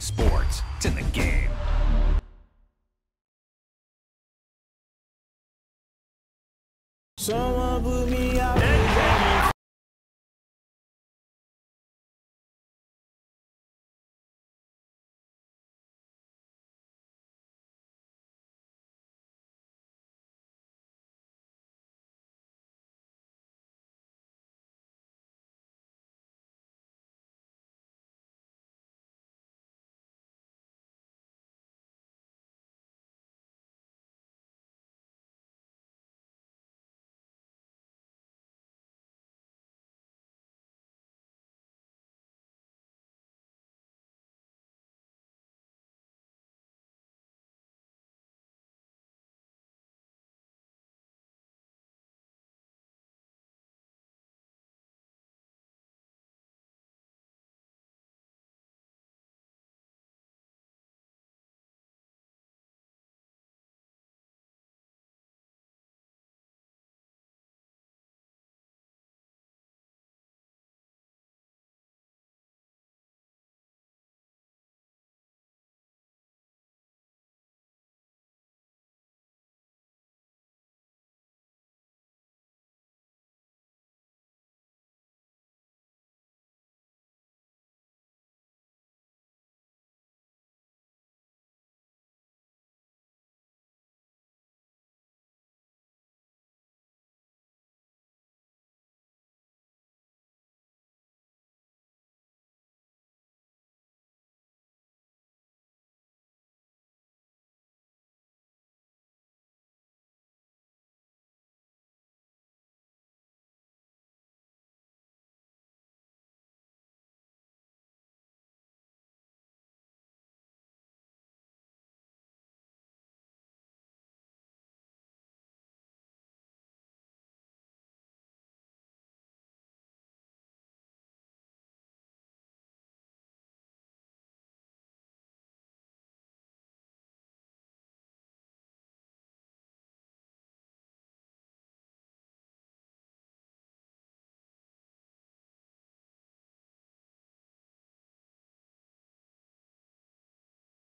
sports. It's in the game. Someone put me out